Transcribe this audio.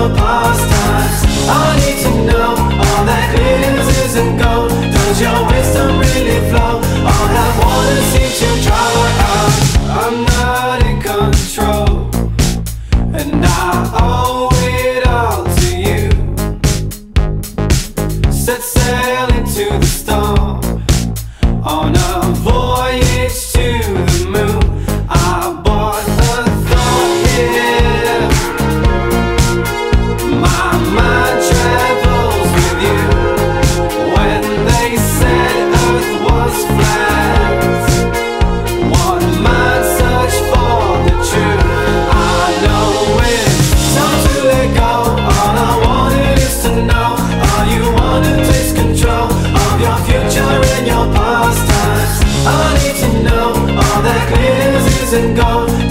your pastimes. I need to know all that that is isn't gold. Does your wisdom really flow? All that water seems to dry out. I'm not in control, and I owe it all to you. Set sail. isn't gone.